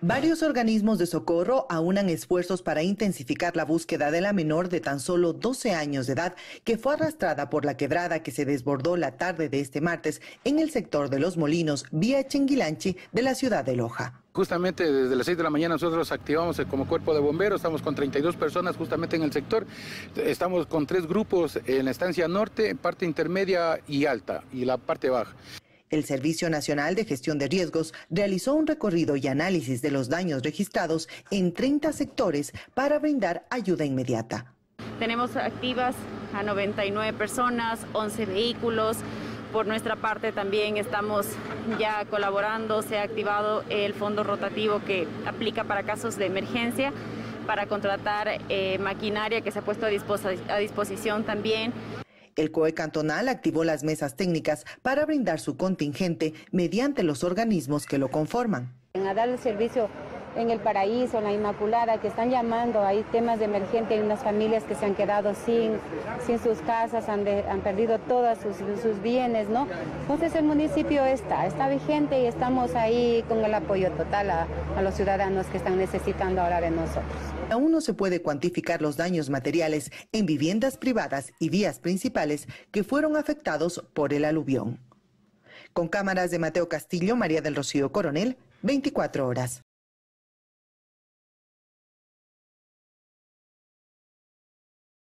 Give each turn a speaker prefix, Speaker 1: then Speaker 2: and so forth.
Speaker 1: Varios organismos de socorro aunan esfuerzos para intensificar la búsqueda de la menor de tan solo 12 años de edad que fue arrastrada por la quebrada que se desbordó la tarde de este martes en el sector de Los Molinos, vía Chenguilanchi, de la ciudad de Loja.
Speaker 2: Justamente desde las 6 de la mañana nosotros activamos como cuerpo de bomberos, estamos con 32 personas justamente en el sector, estamos con tres grupos en la estancia norte, parte intermedia y alta, y la parte baja.
Speaker 1: El Servicio Nacional de Gestión de Riesgos realizó un recorrido y análisis de los daños registrados en 30 sectores para brindar ayuda inmediata.
Speaker 3: Tenemos activas a 99 personas, 11 vehículos. Por nuestra parte también estamos ya colaborando, se ha activado el fondo rotativo que aplica para casos de emergencia para contratar eh, maquinaria que se ha puesto a, a disposición también.
Speaker 1: El COE cantonal activó las mesas técnicas para brindar su contingente mediante los organismos que lo conforman.
Speaker 4: En el Paraíso, en la Inmaculada, que están llamando, hay temas de emergencia, hay unas familias que se han quedado sin, sin sus casas, han, perdido todos sus, bienes, ¿no? Entonces el municipio está, está vigente y estamos ahí con el apoyo total a, a los ciudadanos que están necesitando ahora de nosotros.
Speaker 1: Aún no se puede cuantificar los daños materiales en viviendas privadas y vías principales que fueron afectados por el aluvión. Con cámaras de Mateo Castillo, María del Rocío Coronel, 24 horas.